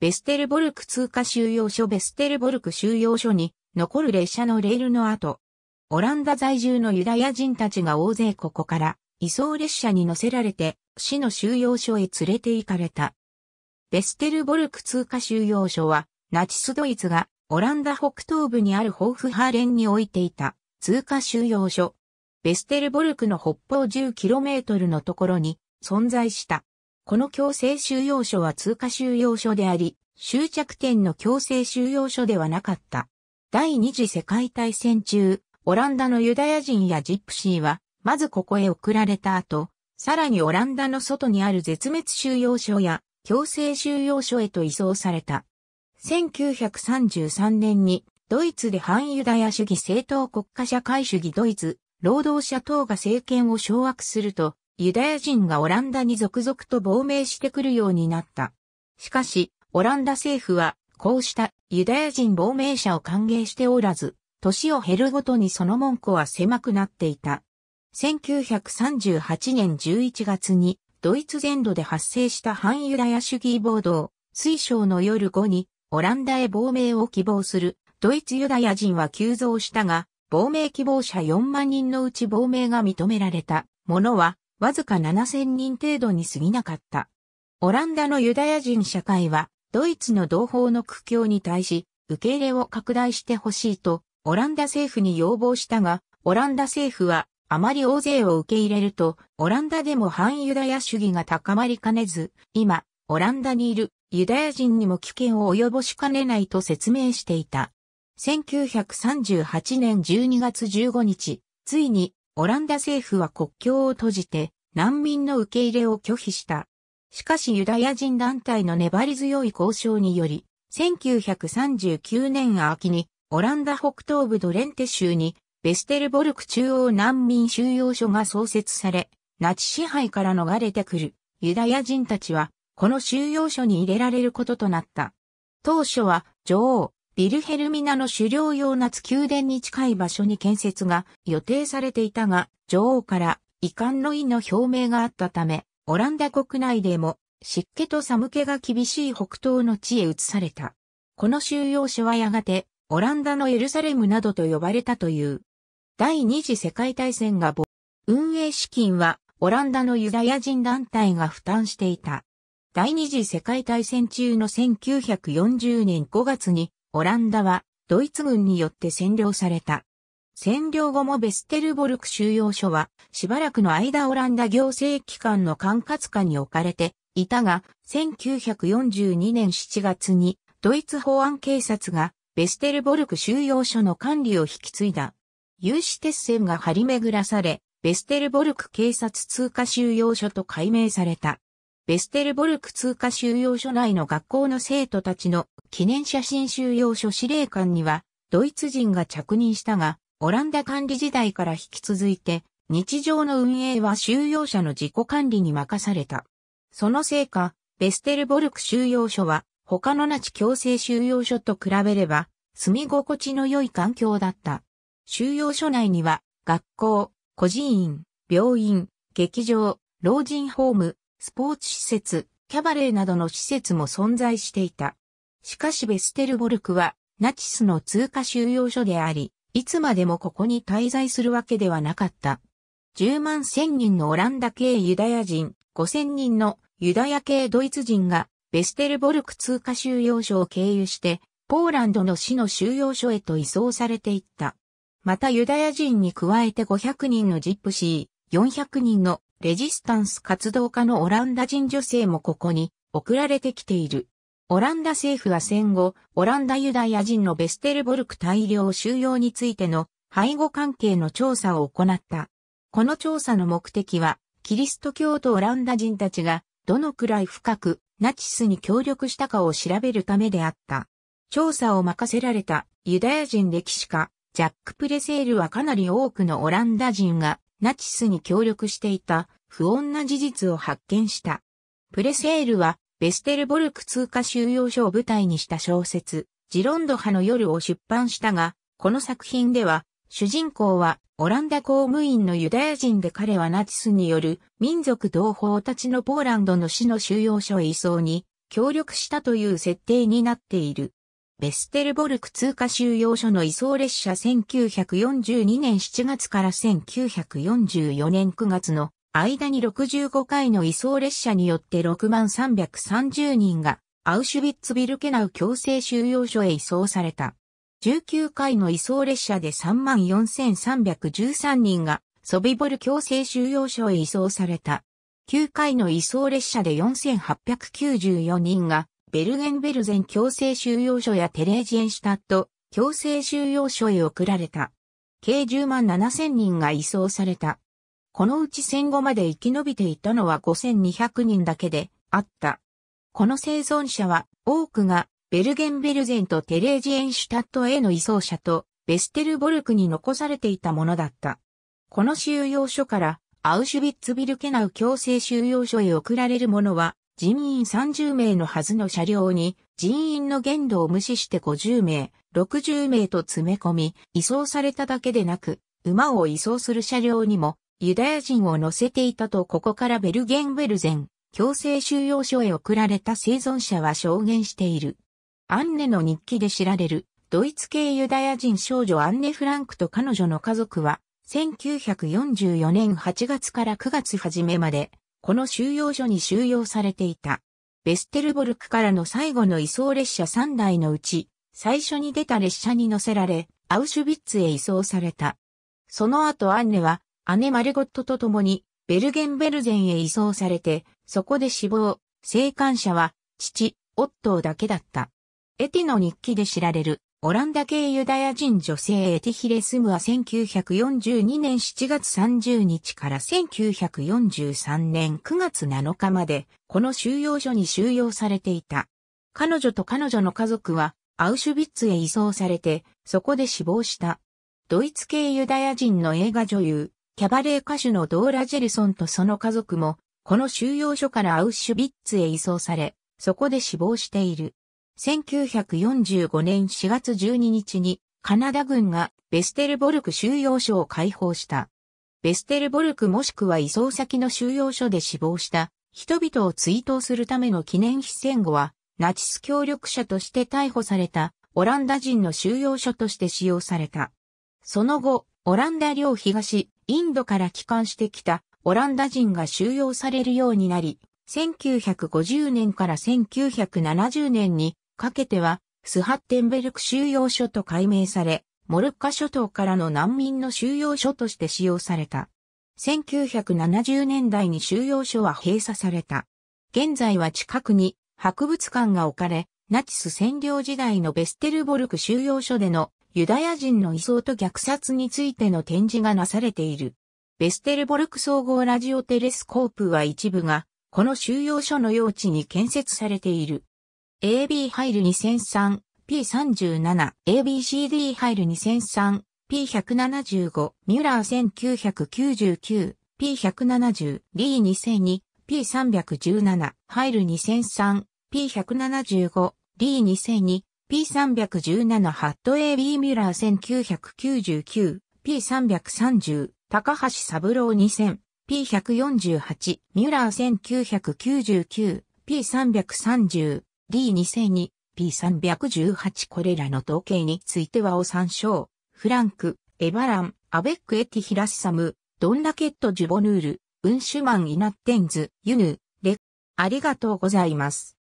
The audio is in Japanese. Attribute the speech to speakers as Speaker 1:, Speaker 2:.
Speaker 1: ベステルボルク通過収容所ベステルボルク収容所に残る列車のレールの後、オランダ在住のユダヤ人たちが大勢ここから移送列車に乗せられて市の収容所へ連れて行かれた。ベステルボルク通過収容所はナチスドイツがオランダ北東部にあるホーフハーレンに置いていた通過収容所。ベステルボルクの北方 10km のところに存在した。この強制収容所は通過収容所であり、終着点の強制収容所ではなかった。第二次世界大戦中、オランダのユダヤ人やジプシーは、まずここへ送られた後、さらにオランダの外にある絶滅収容所や強制収容所へと移送された。1933年にドイツで反ユダヤ主義政党国家社会主義ドイツ労働者党が政権を掌握すると、ユダヤ人がオランダに続々と亡命してくるようになった。しかし、オランダ政府は、こうしたユダヤ人亡命者を歓迎しておらず、年を減るごとにその門戸は狭くなっていた。1938年11月に、ドイツ全土で発生した反ユダヤ主義暴動、水晶の夜後に、オランダへ亡命を希望する、ドイツユダヤ人は急増したが、亡命希望者4万人のうち亡命が認められたものはわずか7000人程度に過ぎなかった。オランダのユダヤ人社会はドイツの同胞の苦境に対し受け入れを拡大してほしいとオランダ政府に要望したが、オランダ政府はあまり大勢を受け入れると、オランダでも反ユダヤ主義が高まりかねず、今、オランダにいるユダヤ人にも危険を及ぼしかねないと説明していた。1938年12月15日、ついにオランダ政府は国境を閉じて難民の受け入れを拒否した。しかしユダヤ人団体の粘り強い交渉により、1939年秋にオランダ北東部ドレンテ州にベステルボルク中央難民収容所が創設され、ナチ支配から逃れてくるユダヤ人たちはこの収容所に入れられることとなった。当初は女王ビルヘルミナの狩猟用夏宮殿に近い場所に建設が予定されていたが、女王から遺憾の意の表明があったため、オランダ国内でも湿気と寒気が厳しい北東の地へ移された。この収容所はやがて、オランダのエルサレムなどと呼ばれたという。第二次世界大戦が運営資金はオランダのユダヤ人団体が負担していた。第二次世界大戦中の1940年5月にオランダはドイツ軍によって占領された。占領後もベステルボルク収容所はしばらくの間オランダ行政機関の管轄下に置かれていたが、1942年7月にドイツ保安警察がベステルボルク収容所の管理を引き継いだ。有刺鉄線が張り巡らされ、ベステルボルク警察通過収容所と改名された。ベステルボルク通過収容所内の学校の生徒たちの記念写真収容所司令官には、ドイツ人が着任したが、オランダ管理時代から引き続いて、日常の運営は収容者の自己管理に任された。そのせいか、ベステルボルク収容所は、他のナチ強制収容所と比べれば、住み心地の良い環境だった。収容所内には、学校、孤児院、病院、劇場、老人ホーム、スポーツ施設、キャバレーなどの施設も存在していた。しかしベステルボルクはナチスの通過収容所であり、いつまでもここに滞在するわけではなかった。10万1000人のオランダ系ユダヤ人、5000人のユダヤ系ドイツ人がベステルボルク通過収容所を経由して、ポーランドの市の収容所へと移送されていった。またユダヤ人に加えて500人のジップシー、400人のレジスタンス活動家のオランダ人女性もここに送られてきている。オランダ政府は戦後、オランダユダヤ人のベステルボルク大量収容についての背後関係の調査を行った。この調査の目的は、キリスト教とオランダ人たちがどのくらい深くナチスに協力したかを調べるためであった。調査を任せられたユダヤ人歴史家、ジャック・プレセールはかなり多くのオランダ人がナチスに協力していた不穏な事実を発見した。プレセールはベステルボルク通過収容所を舞台にした小説、ジロンド派の夜を出版したが、この作品では、主人公はオランダ公務員のユダヤ人で彼はナチスによる民族同胞たちのポーランドの市の収容所へ移送に協力したという設定になっている。ベステルボルク通過収容所の移送列車1942年7月から1944年9月の間に65回の移送列車によって6万330人がアウシュビッツビルケナウ強制収容所へ移送された。19回の移送列車で3万4313人がソビボル強制収容所へ移送された。9回の移送列車で4894人がベルゲンベルゼン強制収容所やテレージエンシュタット強制収容所へ送られた。計10万7千人が移送された。このうち戦後まで生き延びていたのは5200人だけであった。この生存者は多くがベルゲンベルゼンとテレージエンシュタットへの移送者とベステルボルクに残されていたものだった。この収容所からアウシュビッツビルケナウ強制収容所へ送られるものは人員30名のはずの車両に人員の限度を無視して50名、60名と詰め込み、移送されただけでなく、馬を移送する車両にもユダヤ人を乗せていたとここからベルゲンベルゼン、強制収容所へ送られた生存者は証言している。アンネの日記で知られるドイツ系ユダヤ人少女アンネ・フランクと彼女の家族は1944年8月から9月初めまでこの収容所に収容されていた。ベステルボルクからの最後の移送列車3台のうち、最初に出た列車に乗せられ、アウシュビッツへ移送された。その後アンネは、姉マルゴットと共に、ベルゲンベルゼンへ移送されて、そこで死亡、生還者は、父、オットーだけだった。エティの日記で知られる、オランダ系ユダヤ人女性エティヒレスムは1942年7月30日から1943年9月7日までこの収容所に収容されていた。彼女と彼女の家族はアウシュビッツへ移送されてそこで死亡した。ドイツ系ユダヤ人の映画女優、キャバレー歌手のドーラ・ジェルソンとその家族もこの収容所からアウシュビッツへ移送され、そこで死亡している。1945年4月12日にカナダ軍がベステルボルク収容所を解放した。ベステルボルクもしくは移送先の収容所で死亡した人々を追悼するための記念碑戦後はナチス協力者として逮捕されたオランダ人の収容所として使用された。その後、オランダ領東、インドから帰還してきたオランダ人が収容されるようになり、1950年から1970年にかけては、スハッテンベルク収容所と改名され、モルッカ諸島からの難民の収容所として使用された。1970年代に収容所は閉鎖された。現在は近くに博物館が置かれ、ナチス占領時代のベステルボルク収容所でのユダヤ人の移送と虐殺についての展示がなされている。ベステルボルク総合ラジオテレスコープは一部が、この収容所の用地に建設されている。AB 入る2003、P37、ABCD 入る2003、P175、ミュラー1999、P170、リー2002、P317、入る2003、P175、リー2002、P317 ハット AB ミュラー1999、P330、高橋三郎2000、P148、ミュラー1999、P330、D2002、P318 これらの統計についてはお参照。フランク、エバラン、アベックエティヒラッサム、ドンラケットジュボヌール、ウンシュマンイナッテンズ、ユヌ、レ。ありがとうございます。